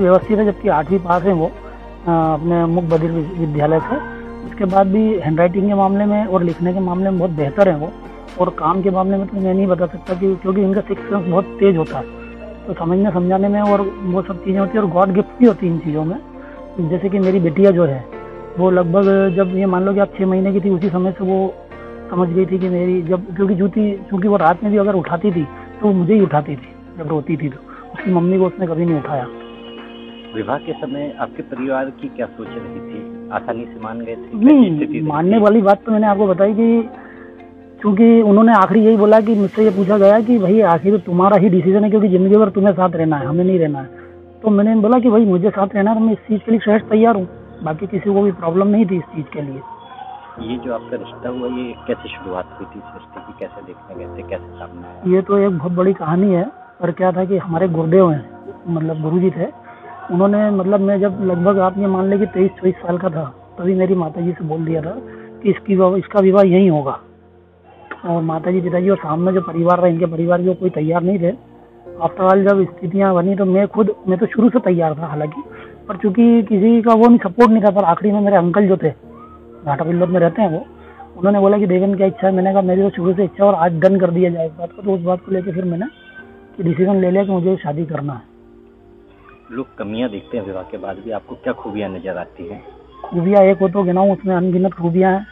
व्यवस्थित है, जबकि आठवीं पास है वो। अपने मुख बधिर विद्यालय से। उसके बाद भी हैंडराइटिंग के मामले में और लिखने के मामले में बहुत बेहतर है वो। और काम के मामले में तो मैं नहीं बता सकता कि क्योंकि इनका सिक्स बहुत तेज होता है। तो समझने, समझाने में और वो सब चीज़ें होती है और गॉड गिफ्ट भी होती है इन चीज़ों में। जैसे कि मेरी बेटिया जो है, वो लगभग जब ये मान लो कि आप छः महीने की थी, उसी समय से वो समझ गई थी कि मेरी जब, क्योंकि जूती क्योंकि वो रात में भी अगर उठाती थी तो मुझे ही उठाती थी, जब रोती थी तो। उसकी मम्मी को उसने कभी नहीं उठाया। विवाह के समय आपके परिवार की क्या सोच रही थी? आसानी से मान गए थे? नहीं मानने वाली बात तो मैंने आपको बताई कि क्योंकि उन्होंने आखिरी यही बोला कि मुझसे ये पूछा गया कि भाई आखिर तुम्हारा ही डिसीज़न है क्योंकि ज़िंदगी भर तुम्हें साथ रहना है हमें नहीं रहना है। तो मैंने बोला कि भाई मुझे साथ रहना है मैं इस चीज़ के लिए सहज तैयार हूँ। बाकी किसी को भी प्रॉब्लम नहीं थी इस चीज़ के लिए। ये जो आपका रिश्ता हुआ ये कैसे शुरुआत हुई थी? इस रिश्ते की कैसे देखने गए थे? कैसे सामने आया? ये तो एक बहुत बड़ी कहानी है पर क्या था कि हमारे गुरुदेव हैं मतलब गुरुजी थे। उन्होंने मतलब मैं जब लगभग आप ये मान लें कि तेईस चौबीस साल का था, तभी मेरी माता जी से बोल दिया था कि इसकी इसका विवाह यहीं होगा। और माता जी पिताजी और सामने जो परिवार रहा, इनके परिवार के कोई तैयार नहीं थे। आफ्टर ऑल जब स्थितियाँ बनी तो मैं खुद, मैं तो शुरू से तैयार था हालाँकि, पर चूँकि किसी का वो नहीं सपोर्ट नहीं था, पर आखिरी में मेरे अंकल जो थे, घाटा पिल्लोद में रहते हैं वो, उन्होंने बोला कि देवन, क्या इच्छा है? मैंने कहा, मेरी तो शुरू से इच्छा और आज डन कर दिया जाए इस बात को तो उस बात को लेकर फिर मैंने डिसीज़न ले लिया कि मुझे शादी करना है। लोग कमियाँ देखते हैं विवाह के बाद भी आपको क्या खूबियाँ नज़र आती हैं? खूबियाँ एक हो तो गिनाऊँ उसमें अनगिनत खूबियाँ हैं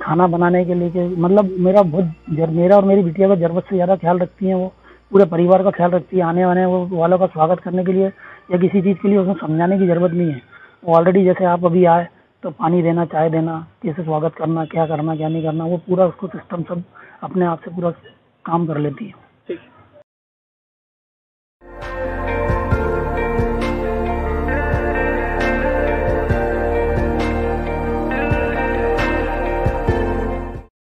खाना बनाने के लिए कि मतलब मेरा बहुत मेरा और मेरी बिटिया का ज़रूरत से ज़्यादा ख्याल रखती हैं वो पूरे परिवार का ख्याल रखती है आने वाने वो वालों का स्वागत करने के लिए या किसी चीज़ के लिए उसमें समझाने की ज़रूरत नहीं है। वो ऑलरेडी जैसे आप अभी आए तो पानी देना चाय देना कैसे स्वागत करना क्या करना क्या नहीं करना वो पूरा उसको सिस्टम सब अपने आप से पूरा काम कर लेती है।